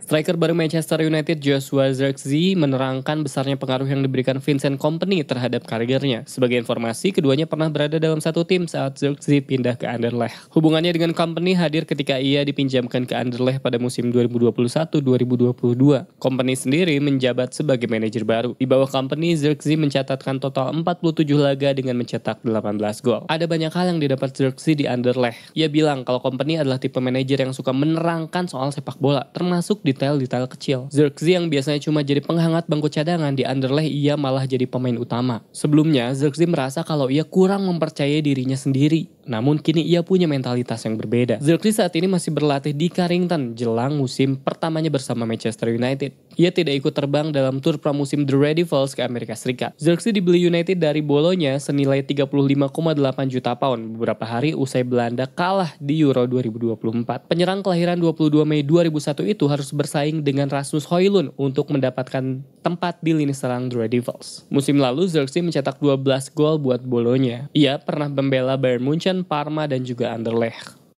Striker baru Manchester United Joshua Zirkzee menerangkan besarnya pengaruh yang diberikan Vincent Kompany terhadap karirnya. Sebagai informasi, keduanya pernah berada dalam satu tim saat Zirkzee pindah ke Anderlecht. Hubungannya dengan Kompany hadir ketika ia dipinjamkan ke Anderlecht pada musim 2021-2022. Kompany sendiri menjabat sebagai manajer baru. Di bawah Kompany, Zirkzee mencatatkan total 47 laga dengan mencetak 18 gol. Ada banyak hal yang didapat Zirkzee di Anderlecht. Ia bilang kalau Kompany adalah tipe manajer yang suka menerangkan soal sepak bola, termasuk di detail-detail kecil. Zirkzee yang biasanya cuma jadi penghangat bangku cadangan di Anderlecht ia malah jadi pemain utama. Sebelumnya, Zirkzee merasa kalau ia kurang mempercayai dirinya sendiri. Namun kini ia punya mentalitas yang berbeda. Zirkzee saat ini masih berlatih di Carrington jelang musim pertamanya bersama Manchester United. Ia tidak ikut terbang dalam tur pramusim The Red Devils ke Amerika Serikat. Zirkzee dibeli United dari Bolonya senilai 35,8 juta pound beberapa hari usai Belanda kalah di Euro 2024. Penyerang kelahiran 22 Mei 2001 itu harus bersaing dengan Rasmus Højlund untuk mendapatkan tempat di lini serang Red Devils. Musim lalu Zirkzee mencetak 12 gol buat Bolonya. Ia pernah membela Bayern Munchen, Parma, dan juga Anderlecht.